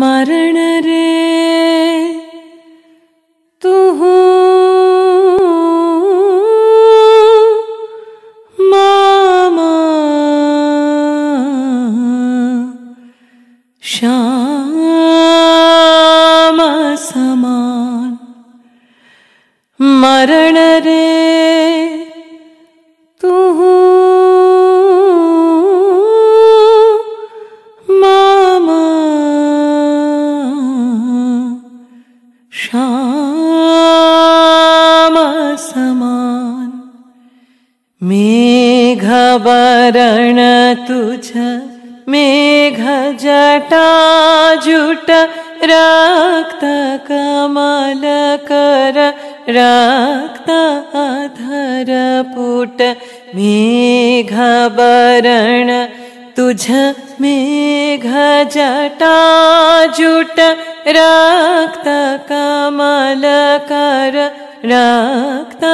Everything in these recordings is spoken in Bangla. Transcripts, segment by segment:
மரணரே तुझ मेघ जटा जुट रक्त कमल कर, रक्त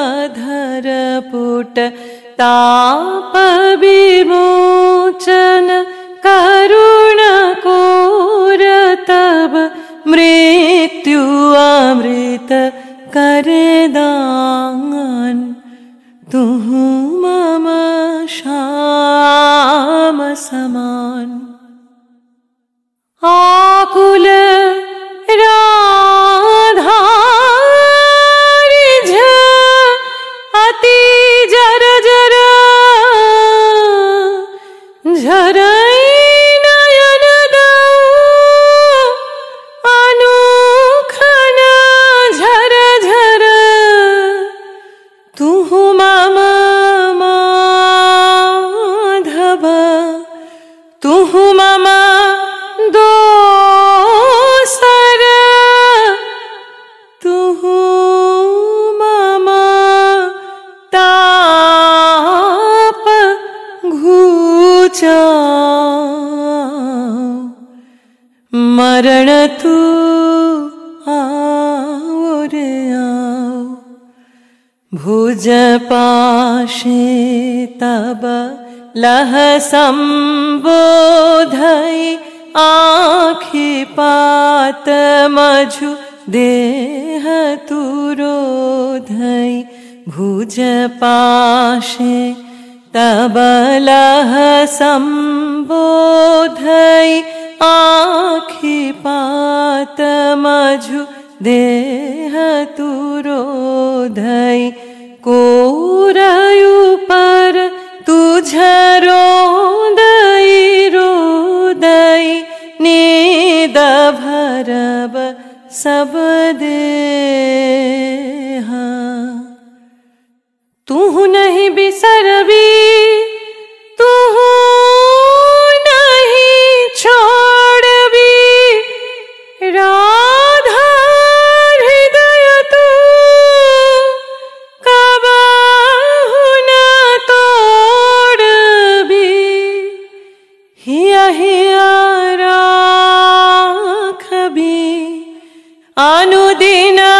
अधर पुट। ताप विमोचन करुण कोर तब, मृत्यु अमृत कर दान। तू سمان آكل तू आओ रे आओ भुज पाशे तब लह सम्बोधै आखि पात मझु देह तुरोधै भुज पाशे तब लह सम्बोधै आखि पात मझु देह तुरोधै कोरयु पर तुझ रोदई रोदई नीद भरब सब देह। तू नहीं बिसरबी तू ಅನುದಿನಾ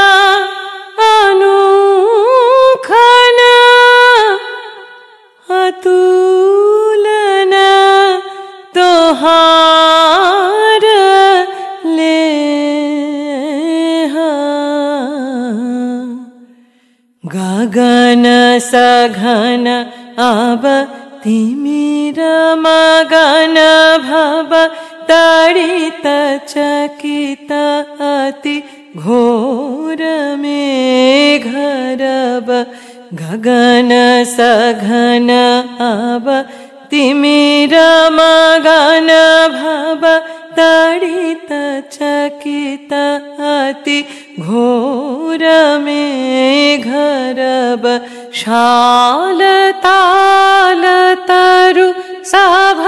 गगन सघन अब तिमिर मगन भव तडित चकित अति घोर घरब शाल ताल तरु सभय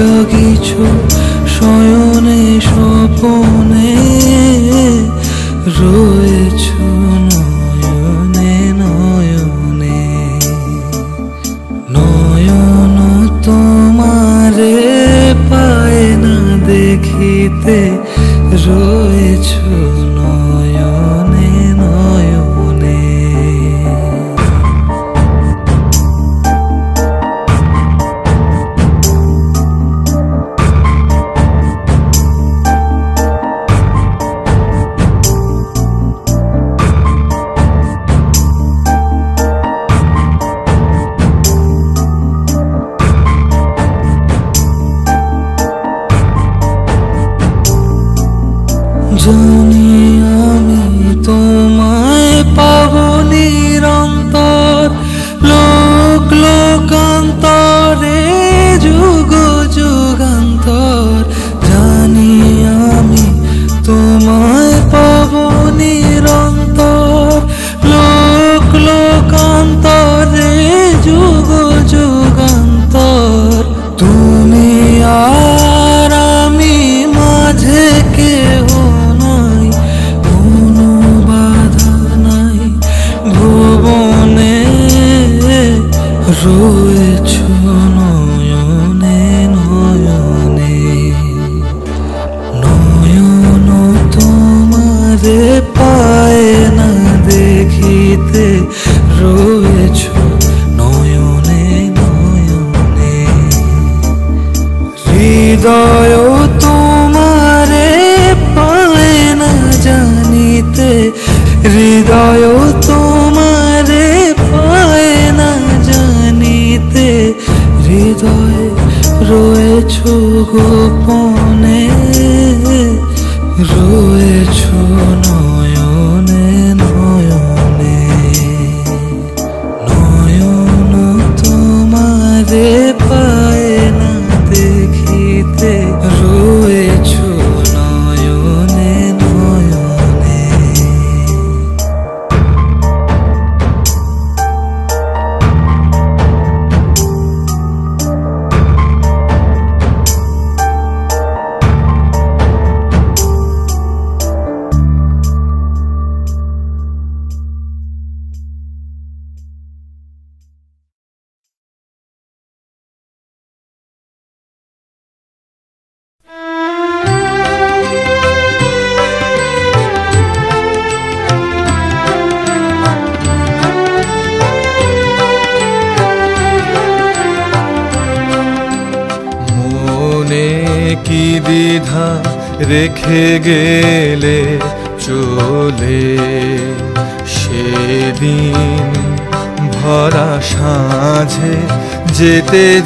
জাগিছ স্বয়ং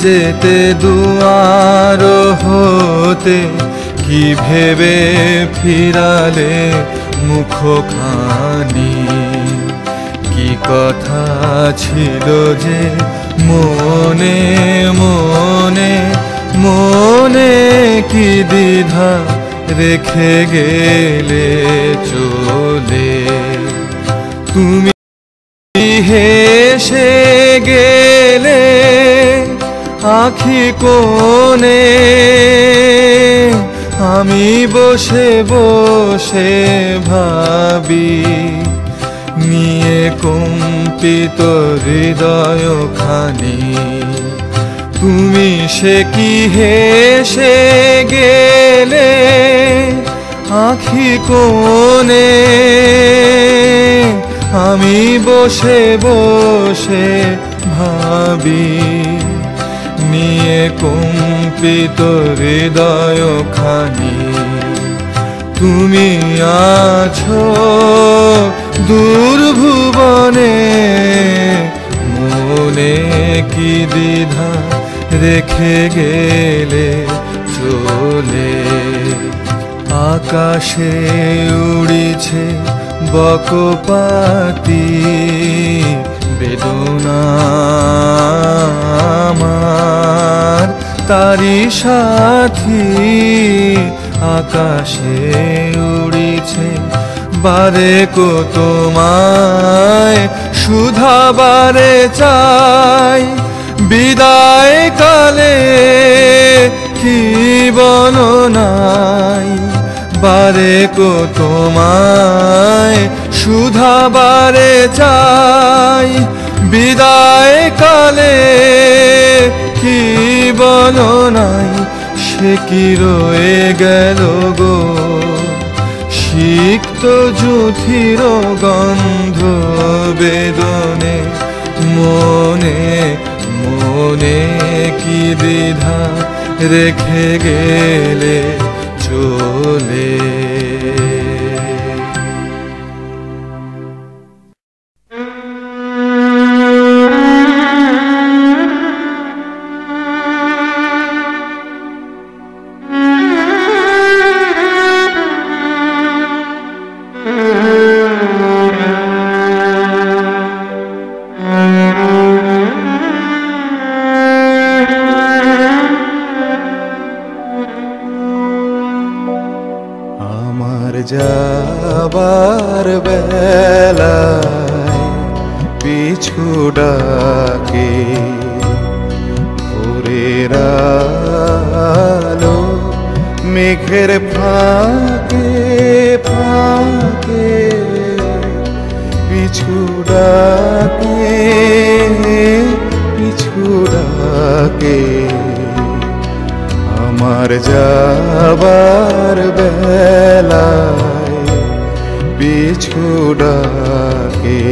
যেতে দুয়ার হতে, কি ভেবে ফিরালে মুখখানি? কি কথা ছিল যে মনে মনে মনে কি দ্বিধা রেখে গেলে চলে? তুমি হেসে গে আখি কোনে আমি বসে বসে ভাবি, নিয়ে কম্পিত হৃদয় খানি তুমি সে কি হেসে গেলে? আখি কোনে আমি বসে বসে ভাবি। নিয়ে কম্পিত হৃদয় খানি। তুমি আছো দুর্ভুবনে, মনে কি দ্বিধা রেখে গেলে চলে? আকাশে উড়িছে বকপাতি বেদনা আমার। তারি সাথী আকাশে উড়িছে। বারে কো তোমায়, সুধা বারে চাই। বিদায় কালে কি বননাই? বারে কো তোমায় সুধা বারে চাই, বিদায় কালে কি বননাই সে কি রয়ে গেল গো? সিক্ত যুথির গন্ধ বেদনে, মনে মনে কি দ্বিধা রেখে গেলে চলে? পিছু ডাকে।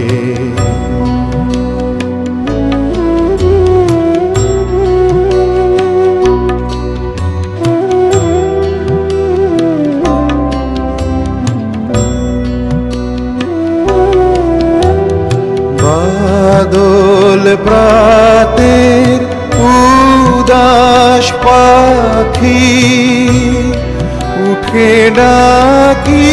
বাদল প্রাতের উদাস পাখি উঠে ডাকি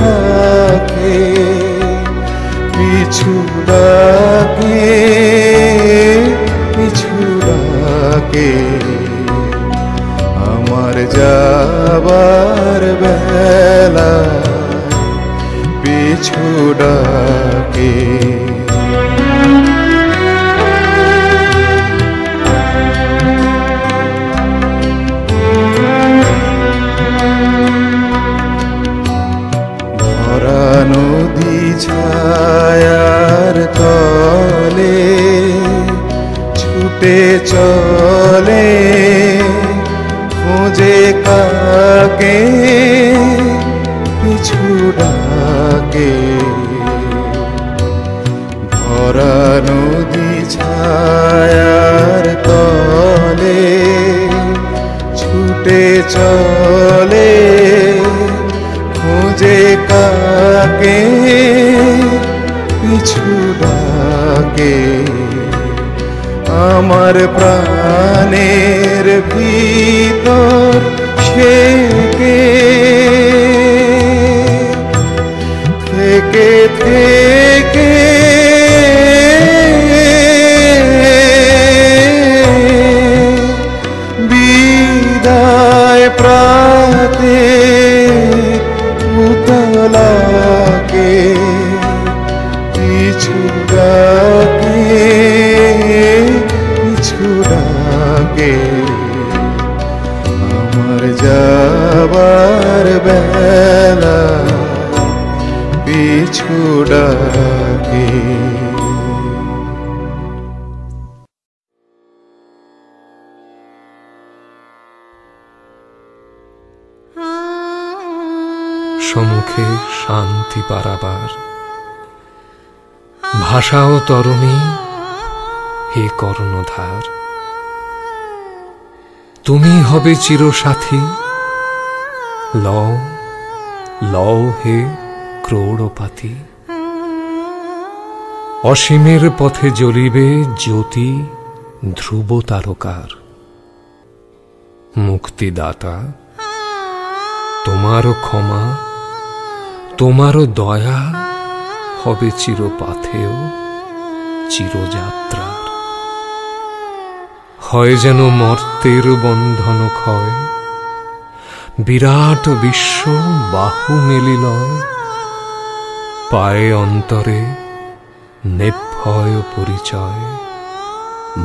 শাখে পিছু ডাকে পিছু ডাকে। আমার যাবার বেলা পিছু ডাকে। চলে খোঁজে কাকে? পিছু ডাকে? ভরা নদী ছায়ার তলে ছুটে চলে, খুঁজে কাকে? পিছু ডাকে? আমার প্রাণের ভিতর সে থেকে থেকে ভাষাও তরণী, হে কর্ণধার। তুমি হবে চিরসাথী। লও লও হে ক্রৌড়পাতি। অসীমের পথে জ্বলিবে জ্যোতি, ধ্রুব তারকার। মুক্তিদাতা তোমারও ক্ষমা তোমারও দয়া হবে চিরপাথেও চিরযাত্রার। হয় যেন মর্তের বন্ধন ক্ষয়, বিরাট বিশ্ব বাহু মেলিলয় পায়ে অন্তরে নেভয় পরিচয়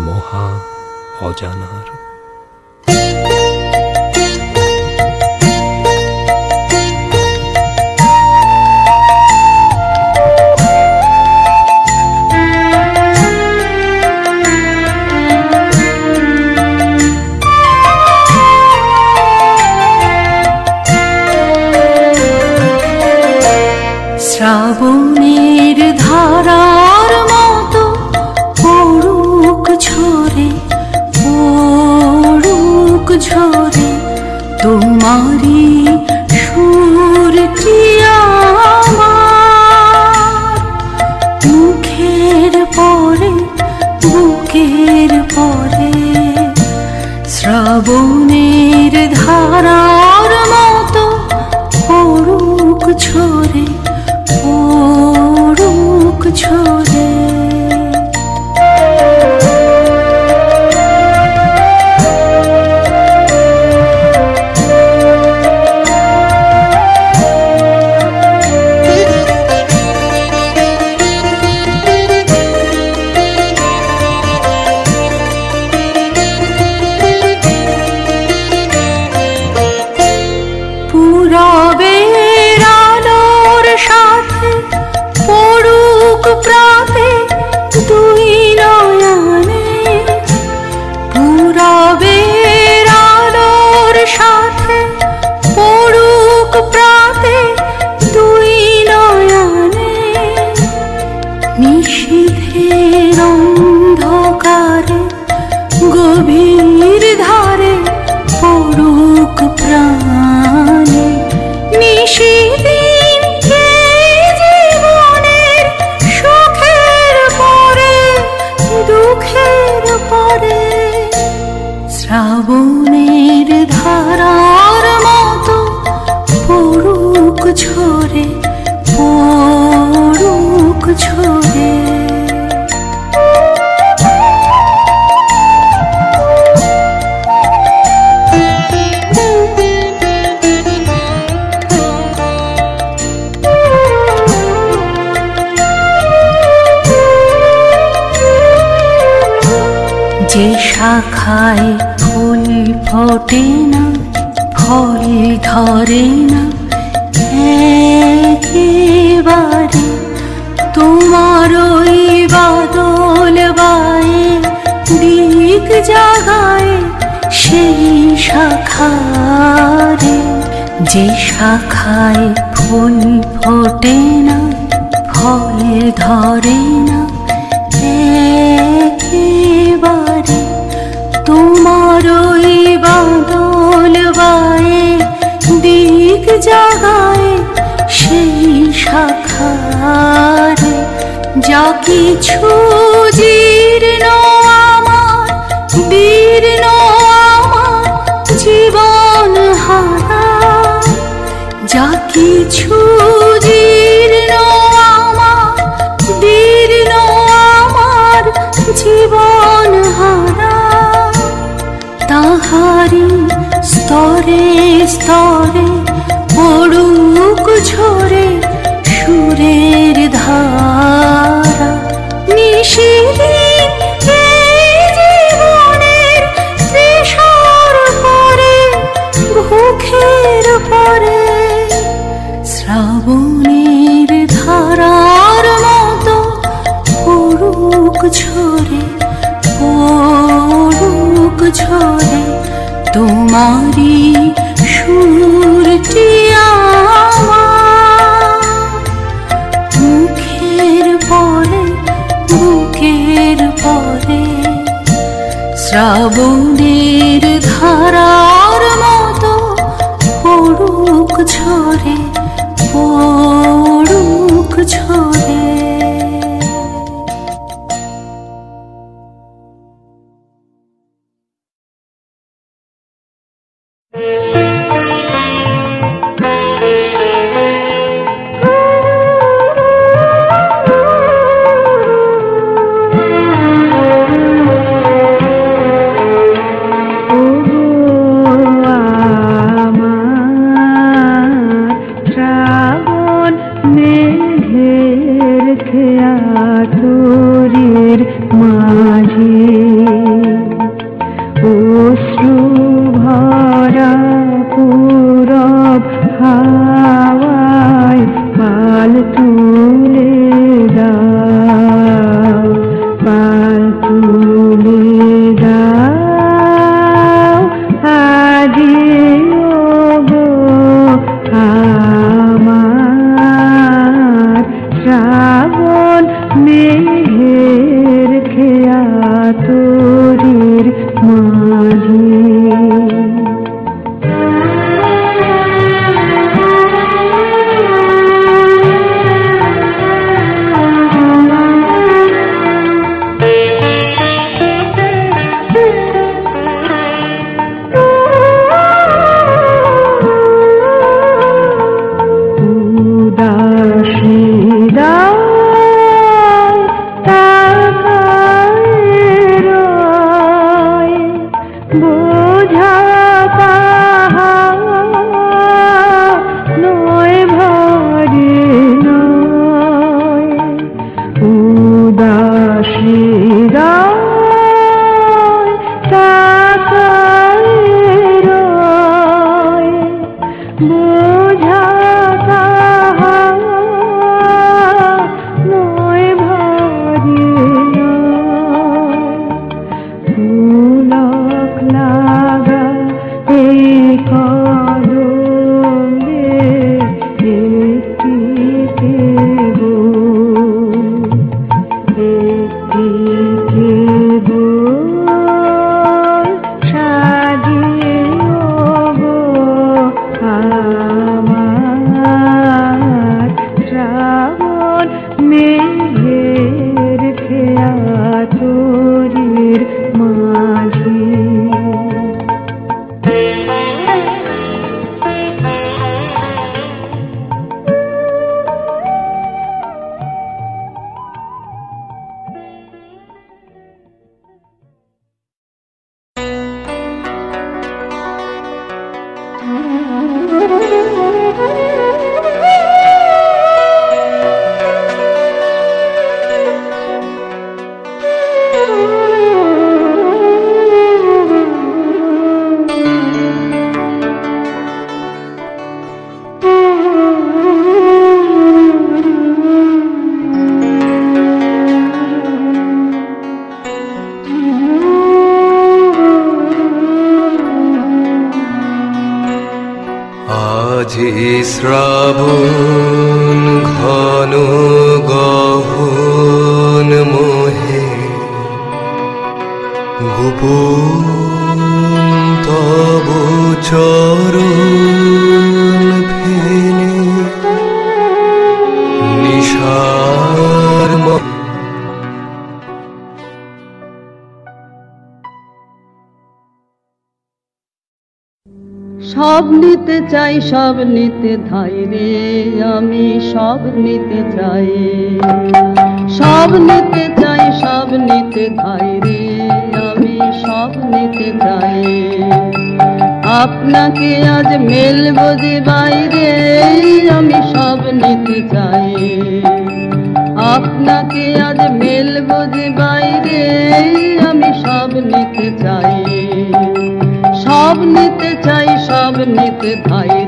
মহা অজানার। শ্রাবণের ধারার শাখারে যা কিছু জীর্ণ আমার দীর্ণ আমার জীবন হারা। যা কিছু জীর্ণ আমার দীর্ণ আমার জীবন হারা। তাহারি স্তরে স্তরে পড়ুক ঝরে সুরের ধারা। নিশিদিন পরে, ভুখের পরে। শ্রাবণের ধারার মতো পুরুক ঝরে পুরুক ঝরে তোমারি সুর আমার শ্রাবণের ধারার আমার শ্রাবণ চাই সব নিতে ধাই রে, আমি সব নিতে চাই। সব নিতে চাই, সব নিতে ধাই রে, আমি সব নিতে চাই। আপনাকে আজ মেলবো যে বাইরে, আমি সব নিতে চাই। আপনাকে আজ মেলবো যে বাইরে, আমি সব নিতে চাই। সব নিতে চাই, সব নিতে ধাই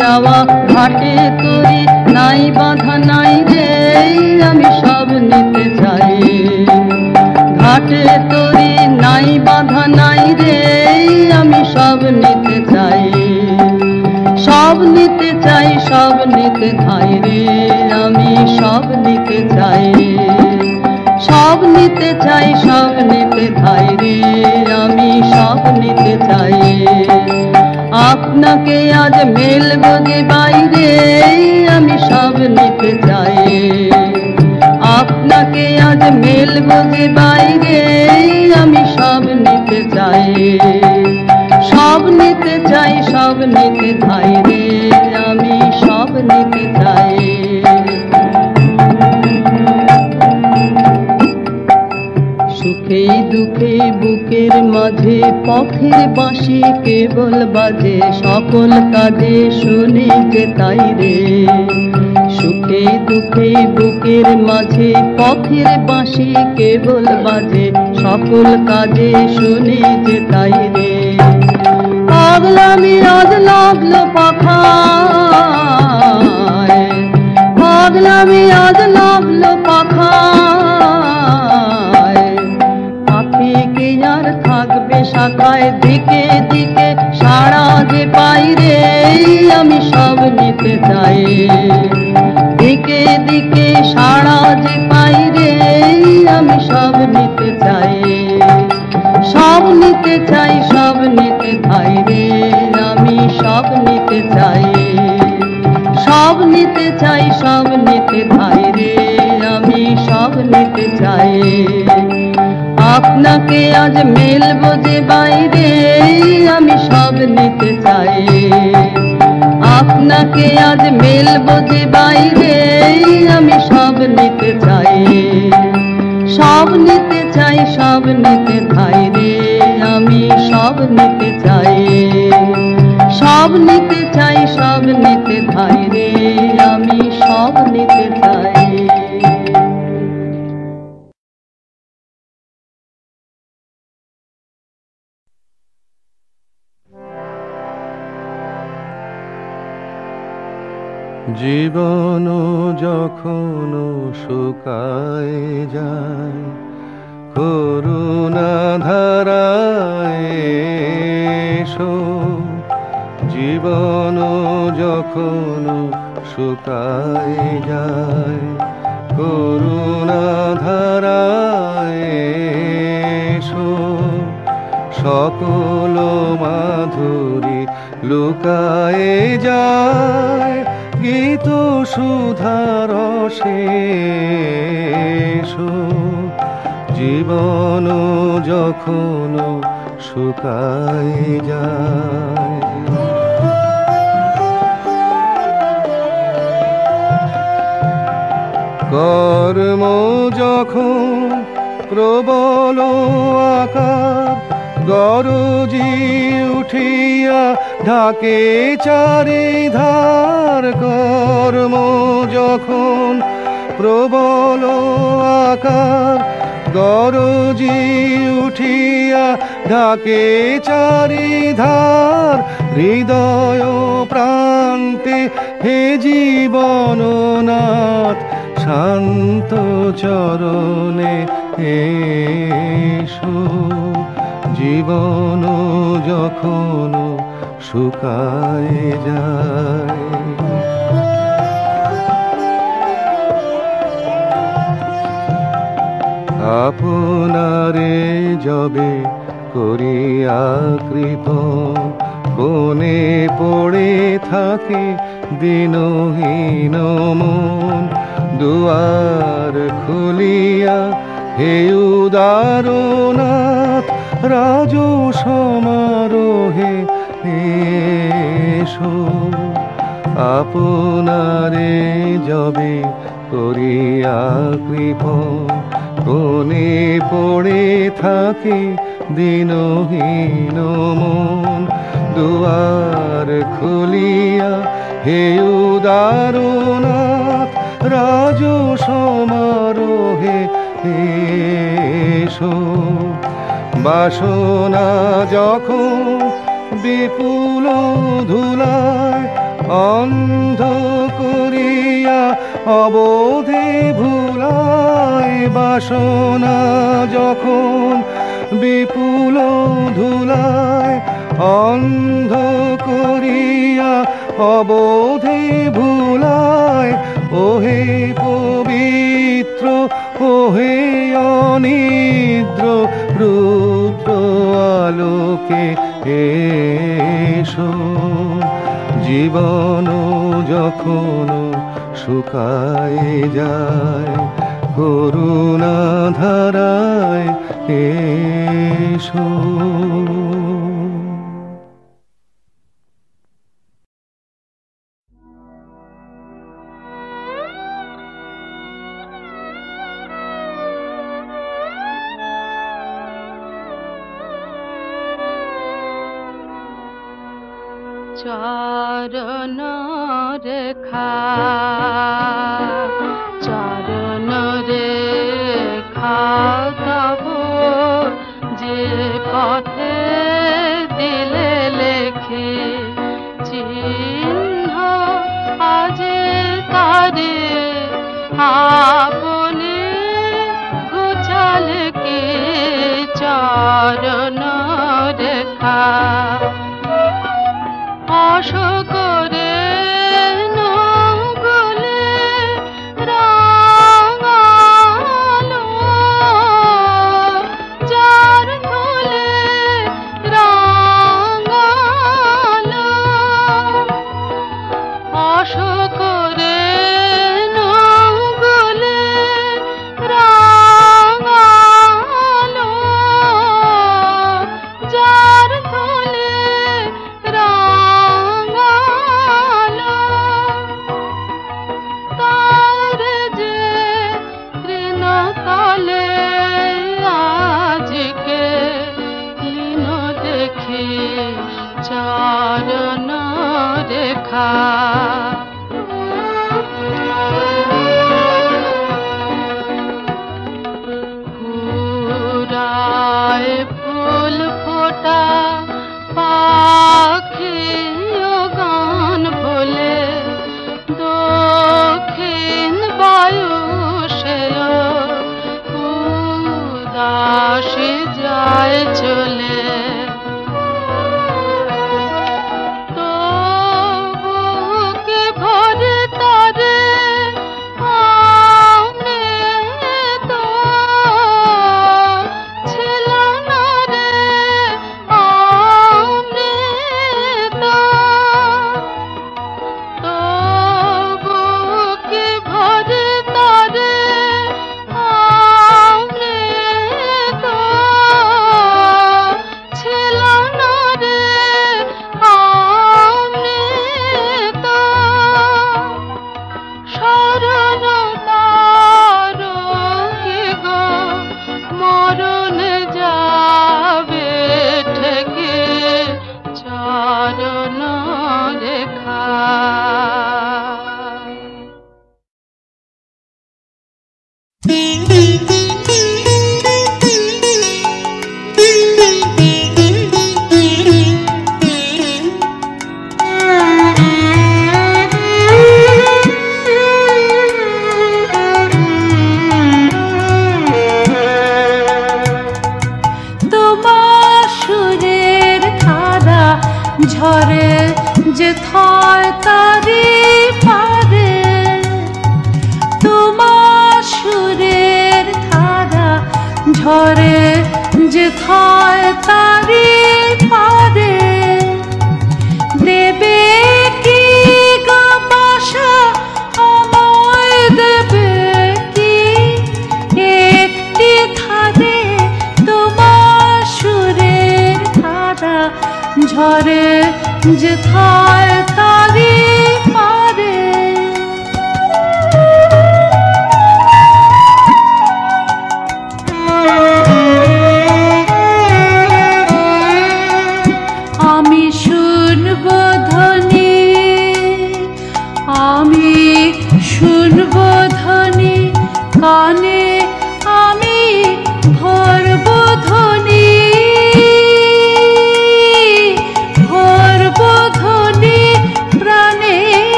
যাওয়া, ঘাটে তরি, নাই বাধা, নাই রে আমি সব নিতে চাই। ঘাটে তরি, নাই বাধা, নাই রে আমি সব নিতে চাই। সব নিতে চাই, সব নিতে চাই রে, আমি সব নিতে চাই। সব নিতে চাই, সব নিতে চাই রে, আমি সব নিতে চাই। আপনাকে আজ মেল যে বাইরে আমি সব নিতে চাই। আপনাকে আজ মেল যে বাইরে আমি সব নিতে চাই। সব নিতে চাই, সব নিতে চাই রে, আমি সব নিতে দুঃখে বুকের মাঝে, পথের বাঁশি কেবল বাজে। সকল কাজে শুনে যে তাই রে। সুখে দুঃখে বুকের মাঝে, পথের বাঁশি কেবল বাজে। সকল কাজে শুনে যে তাই রে। পাগলামি আজ লাগল পাখায়। পাগলামি আজ লাগল পাখায়। শাখায় দিকে দিকে সারা যে পাই রে আমি সব নিতে চাই। দিকে দিকে সারা যে পাই রে আমি সব নিতে চাই। সব নিতে চাই, সব নিতে চাই রে, আমি সব নিতে চাই। সব নিতে চাই, সব নিতে চাই রে, আমি সব নিতে চাই। আপনাকে আজ মেলবো যে বাইরে, আমি সব নিতে চাই। আপনাকে আজ মেলবো যে বাইরে, আমি সব নিতে চাই। সব নিতে চাই, সব নিতে চাই রে, আমি সব নিতে চাই। সব নিতে চাই, সব নিতে চাই রে, আমি সব নিতে চাই। জীবন যখন শুকায় যায় করুণা ধারায় জীবন যখন শুকায় যায় করুণা ধারায় সকল মাধুরী লুকায়ে যায় গীত সুধার জীবন যখন শুকাই যায়। কর্ম যখন প্রবল আকার গরজি উঠিয়া ঢাকে চারিধার কর্ম যখন প্রবল আকার, গরজি উঠিয়া ঢাকে চারিধার, হৃদয় প্রান্তে হে জীবননাথ শান্ত চরণে এসো। জীবন যখন শুকায় যায়। আপনারে যবে করিয়া কৃপ বনে পড়ে থাকে দিনহীন মন। দুয়ার খুলিয়া হে উদারনাথ রাজ সমারোহে এসো, আপনারে যবে করিয়া কৃপ। কোনে পড়ে থাকে দিনহীন মন। দুয়ার খুলিয়া হে উদারনাথ, রাজ সমারোহে এসো। বাসনা যখন বিপুল ধুলার অন্ধ করিয়া অবধি ভুলায় বাসনা যখন বিপুল ধুলায় অন্ধ করিয়া অবধি ভুলায়, ওহে পবিত্র, ওহে অনিদ্র, রুদ্র আলোকে এসো। জীবন যখন শুকায় যায় করুণা ধারায় এসো।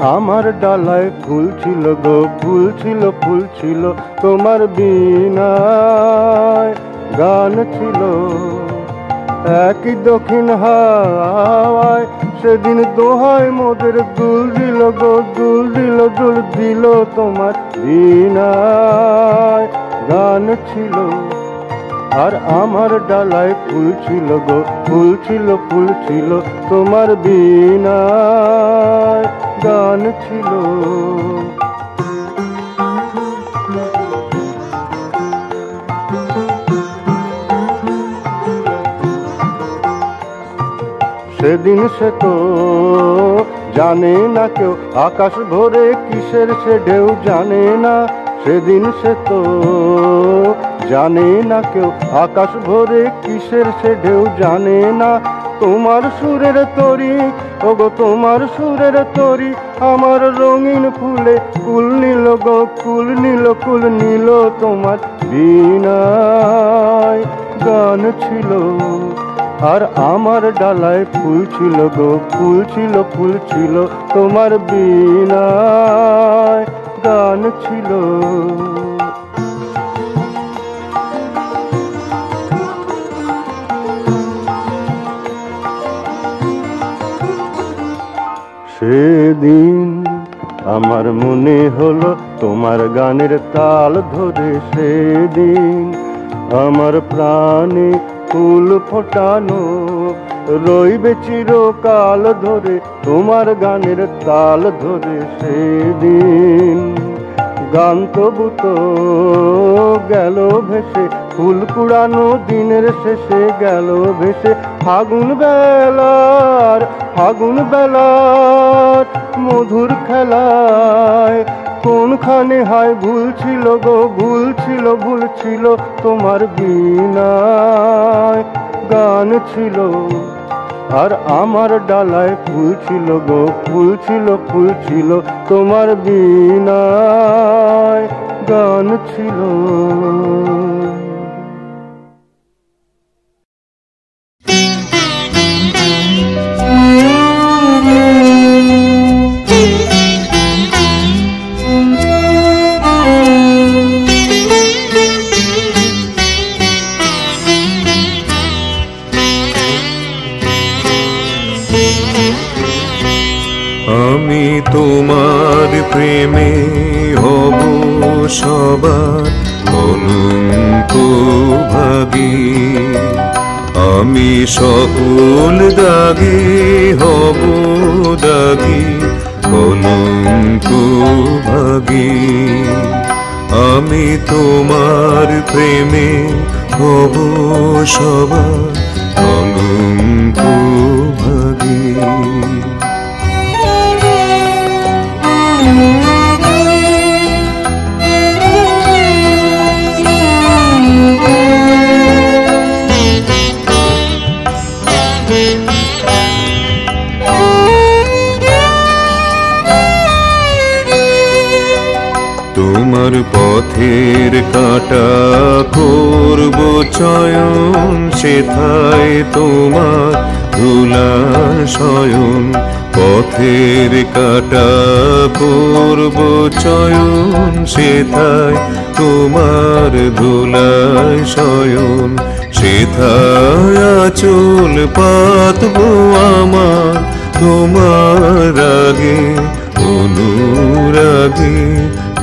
আমার ডালায় ফুল ছিল গো, ফুল ছিল ফুল ছিল তোমার বিনায়। গান ছিল একই দক্ষিণ হাওয়ায়। সেদিন দোহায় মোদের দুল দিল গো, দুল দিল দুল দিল তোমার বিনায়। গান ছিল আর আমার ডালায় ফুল ছিল গো, ফুল ছিল ফুল ছিল তোমার বিনায়, গান ছিল। সেদিন সে তো জানে না কেউ, আকাশ ভরে কিসের সে ঢেউ জানে না। সেদিন সে তো জানে না কেউ, আকাশ ভরে কিসের সে ঢেউ জানে না। তোমার সুরের তরি, ওগো তোমার সুরের তরি, আমার রঙিন ফুলে কুল নীল গো, কুল নীল কুল নীল তোমার বিনায়। গান ছিল, আর আমার ডালায় ফুল ছিল গো, ফুল ছিল ফুল ছিল তোমার বিনায়। গান ছিল। আমার মনে হলো তোমার গানের তাল ধরে সেদিন। আমার প্রাণে ফুল ফোটানো রইবে চিরকাল ধরে তোমার গানের তাল ধরে সেদিন। গান তবু তো গেল ভেসে, ফুল কুড়ানো দিনের শেষে গেল ভেসে। ফাগুন বেলার ফাগুন বেলার মধুর খেলায় কোনখানে হায় ভুল ছিল গো ভুল ছিল ভুল ছিল তোমার বিনায়। গান ছিল আর আমার ডালায় ফুল ছিল গো ফুল ছিল ফুল ছিল তোমার বিনায় গান ছিল। প্রেমে হব সবার কলঙ্ক ভাগি। আমি সকল দাগে হব দাগি কলঙ্ক ভাগি। আমি তোমার প্রেমে হব সবার কলঙ্ক ভাগে। তোমার পথের কাটা করব চয়ন, সেথায় তোমার ধুলা শয়ন পথের কাটা করব চয়ন, সেথায় তোমার ধুলায় শয়ন সেথায় আচল পাতবো আমার, তোমার আগে, অনুরাগে।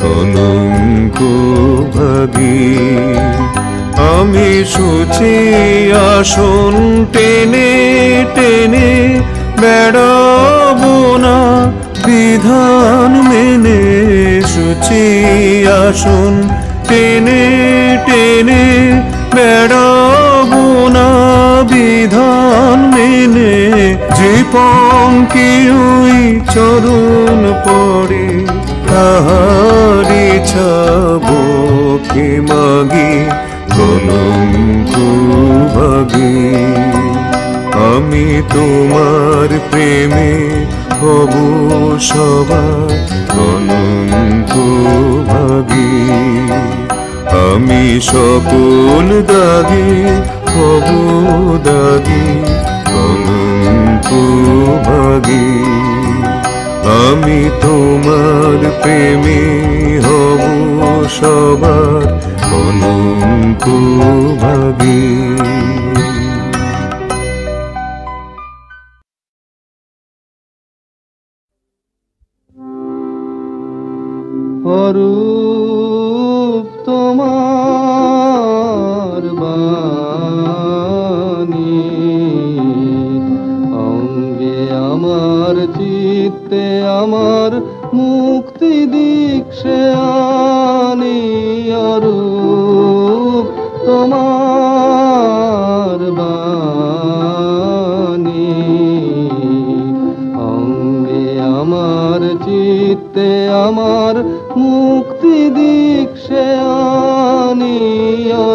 কলঙ্ক ভাগি। আমি সুচি আসন টেনে টেনে বেড়াবো না বিধান মেনে। সুচি আসন টেনে টেনে বেড়াবো না বিধান মেনে। জীবন কি ওই চরণ পড়ে? তাহারি ছাবো কে মাগি কলঙ্ক ভাগি, আমি তোমার প্রেমে হব সবার কলঙ্ক ভাগি, আমি সকল দাগি হব দাগি কলঙ্ক ভাগি। আমি তোমার প্রেমে হব সবার অনন্ত ভাবি অরূপ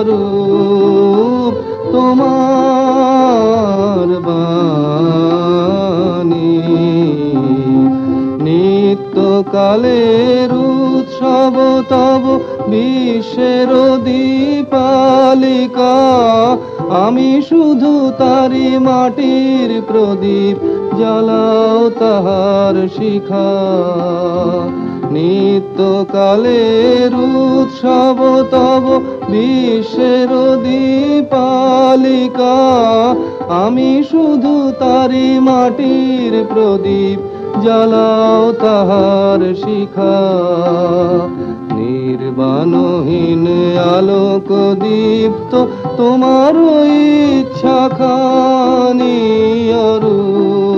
অরূপ তোমার বাণী। নিত্যকালের উৎসব তব বিশ্বের দীপালিকা। আমি শুধু তারি মাটির প্রদীপ জ্বালাও তাহার শিখা। নিত্যকালের উৎসব, তব বিশ্বের দীপালিকা। আমি শুধু তারি মাটির প্রদীপ, জ্বালাও তাহার শিখা। নির্বাণহীন আলোক দীপ্ত, তোমার ইচ্ছা খানি অরূপ।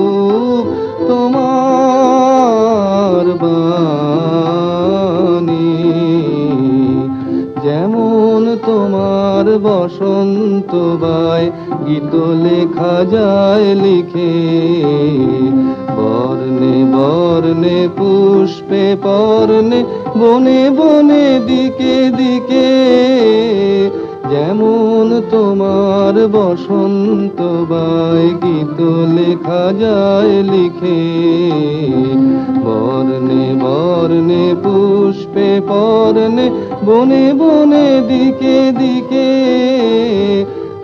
বসন্ত বাই, গীত লেখা যায় লিখে। বর্ণে বর্ণে পুষ্পে পর্ণে, বনে বনে দিকে দিকে। যেমন তোমার বসন্ত বাই, গীত লেখা যায় লিখে। বর্ণে বর্ণে পুষ্পে পর্ণে বনে বনে, দিকে দিকে,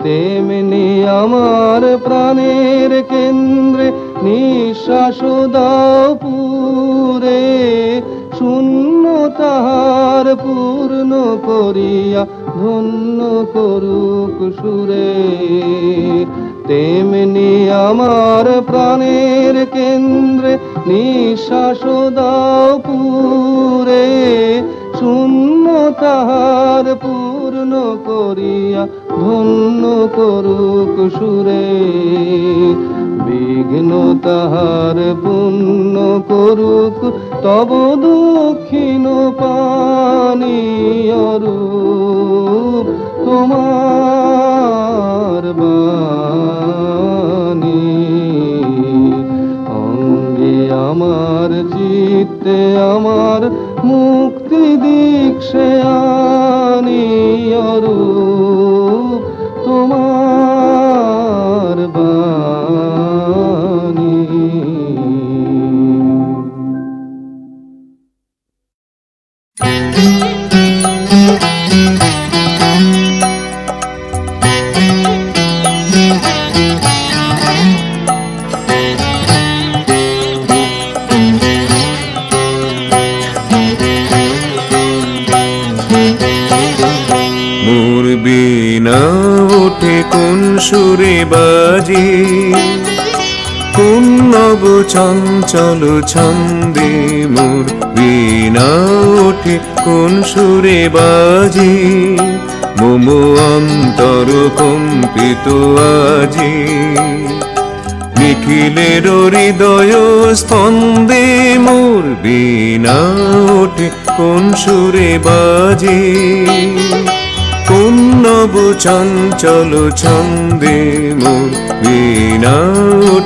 তেমনি আমার প্রাণের কেন্দ্রে নিঃশ্বাস পুরে, শূন্য তাহার পূর্ণ করিয়া ধন্য করুক সুরে। তেমনি আমার প্রাণের কেন্দ্রে নিঃশ্বাস পুরে শূন্য তাহার পূর্ণ করিয়া ধন্য করুক সুরে। বিঘ্ন তাহার পূর্ণ করুক, তব দক্ষিণ পানি তোমার চঞ্চল ছন্দে মোর বিনা ওঠে, কোন সুরে বাজি? মোম অন্তর কম্পিত আজি। নিখিলের হৃদয় স্পন্দে মোর বিনা ওঠে, কোন সুরে বাজে? কোন নব চঞ্চল ছন্দে মোর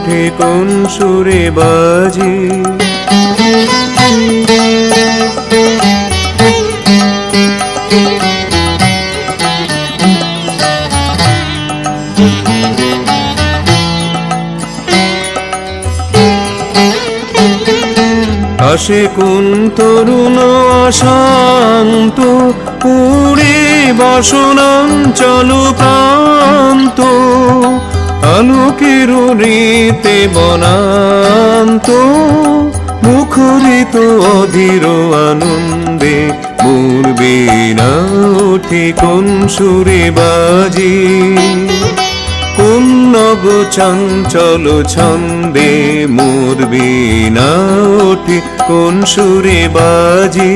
ওঠে কোন সুরে বাজে। আসে কোন তরুণ অশান্ত পুরে বসনাঞ্চল প্রান্ত। আলোকের রীতে বনান্ত, মুখরিত অধীর আনন্দে মোর বিনা উঠে কোন সুরে বাজি। কোন নব চঞ্চল ছন্দে মোর না ওঠে কোন সুরে বাজি।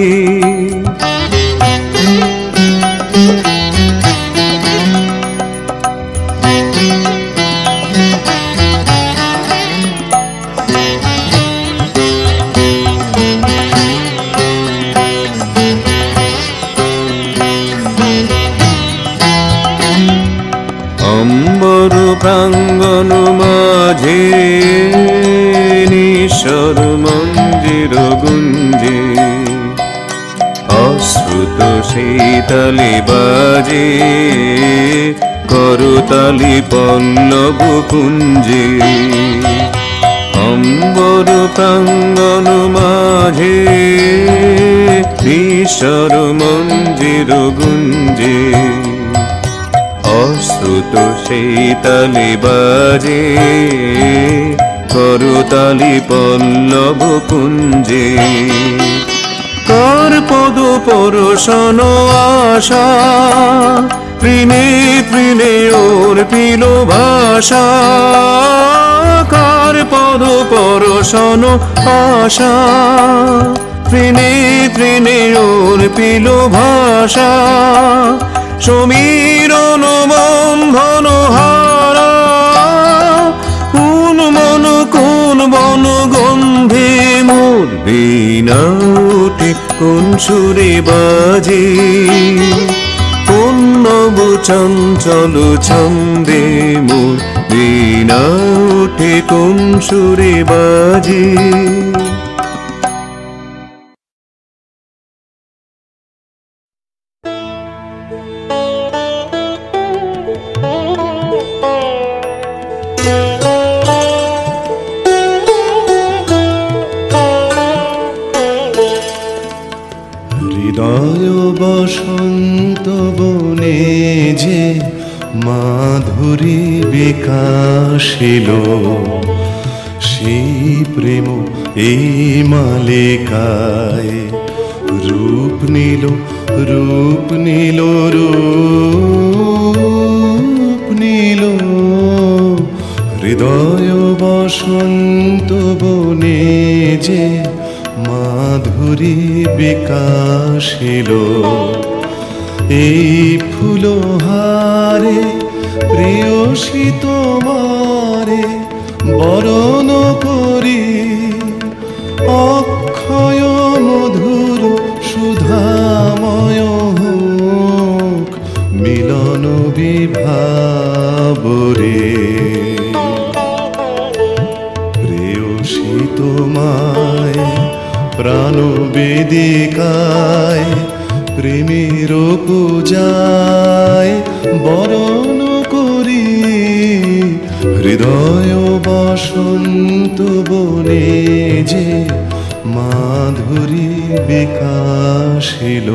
শীতলে বাজে, করতালি পল্লব কুঞ্জে। কর পদ পরশন আশা তৃণে তৃণে ওর পিল ভাষা। কার পদ পরশন আশা তৃণে তৃণে ওর পিল ভাষা। সমীরণ বন্ধন হারা কোন মন, কোন বন গন্ধে মোর বিনা উঠে কোন সুরে বাজে। কোন নব চঞ্চল ছন্দে মোর বিনা উঠে কোন সুরে বাজে। নীল রূপ নীল হৃদয় বসন্ত বনে যে মাধুরী বিকাশিল। এই ফুলহারে প্রিয়সী তোমারে বড় বেদিকায় প্রেমের পূজায় বরণ করি। হৃদয় বসন্ত বনে যে মাধুরী বিকাশিল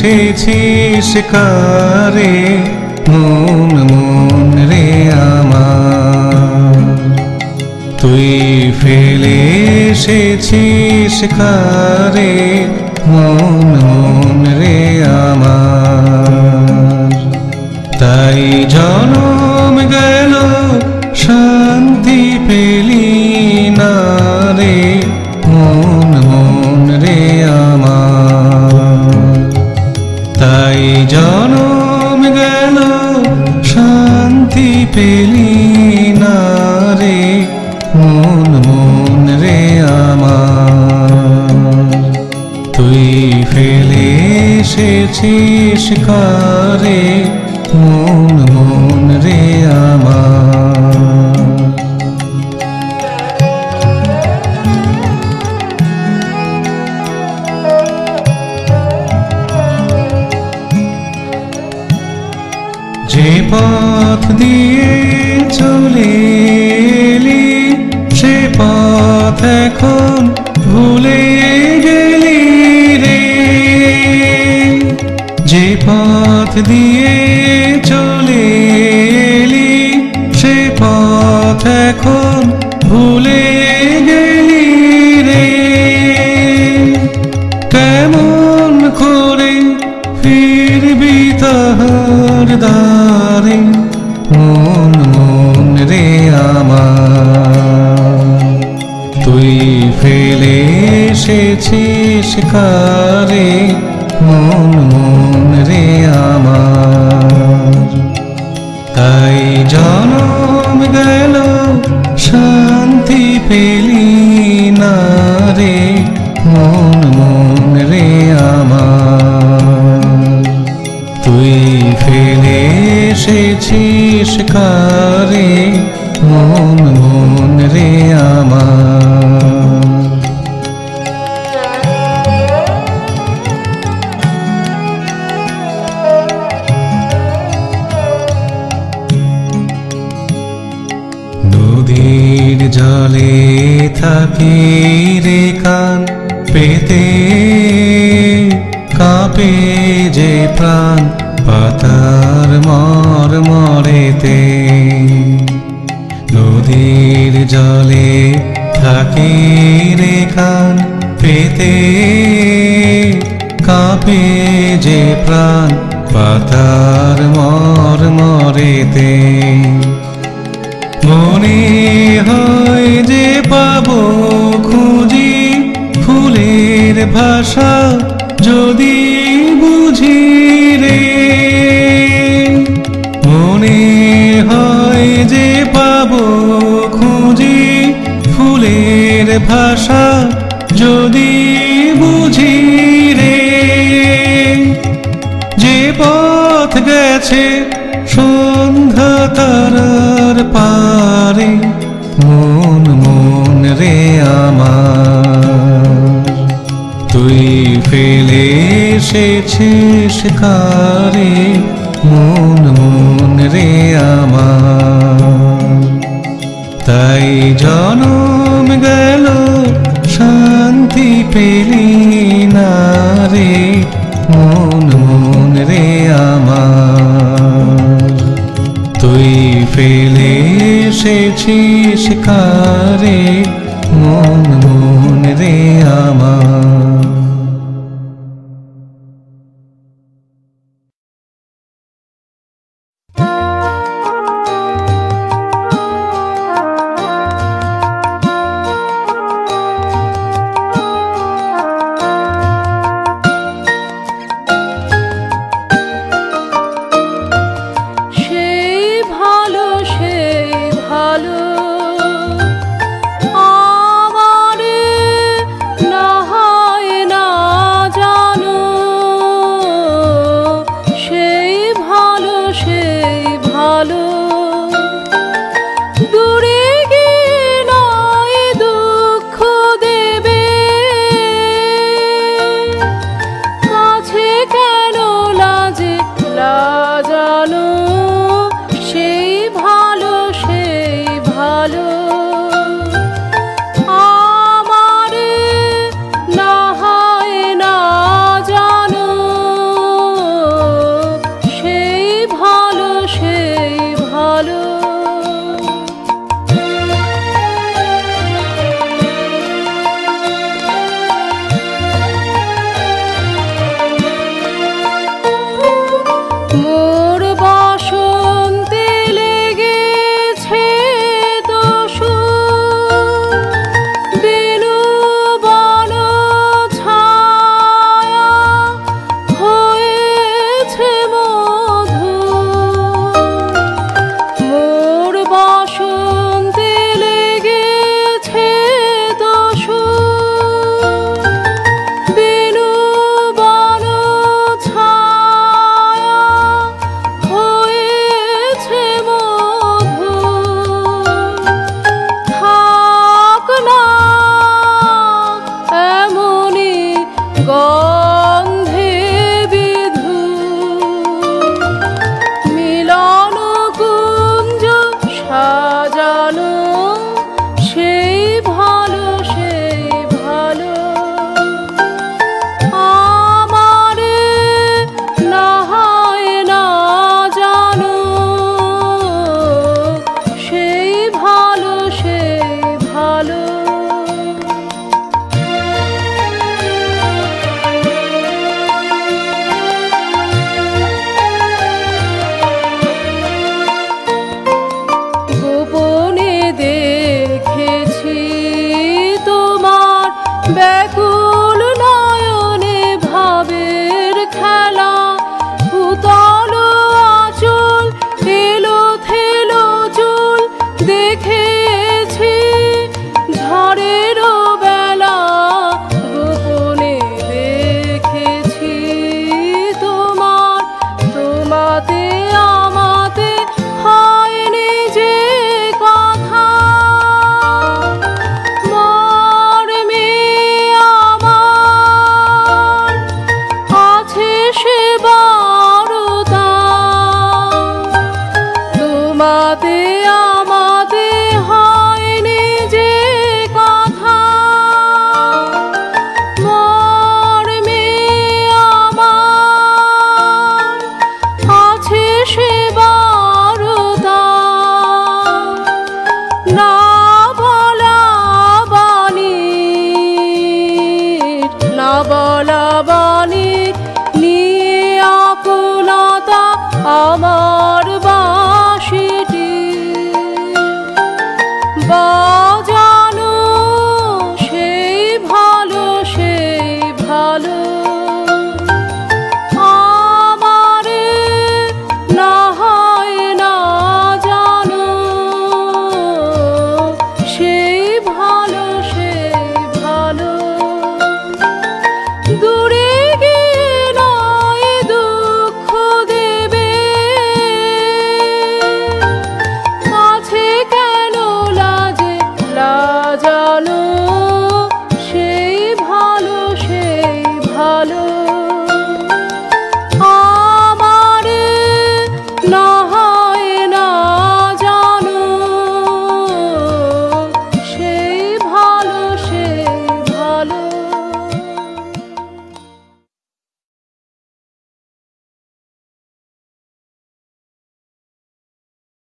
এসেছি শিকারে, মন মন রে আমার। তুই ফেলে এসেছি শিকারে, মন মন রে আমার। তাই জানো পেলি না রে মন মন রে আমার। তুই ফেলে এসেছিস কারে পথ এখন ভুলে গেলি রে যে পথ এসেছিস কারে মন মন রে আমার। তাই জনম গেল, শান্তি পেলি না রে মন মন রে আমার। তুই ফেলে এসেছিস কারে মন মন রে আমার। থাকে রে কান পেতে, কাঁপে যে প্রাণ পাতার মর মরেতে। নদীর জলে থাকে রে কান পেতে, কাঁপে যে প্রাণ পাতার মর মরেতে। মনে হয় যে পাবো খুঁজি ফুলের ভাষা যদি বুঝি রে। মনে হয় যে পাবো খুঁজি ফুলের ভাষা আমার। তুই ফেলে এসেছিস কারে, মন মন রে আমার। তাই জনম গেল, শান্তি পেলি না রে, মন মন রে আমার। তুই ফেলে এসেছিস কারে মন মন রে আমার।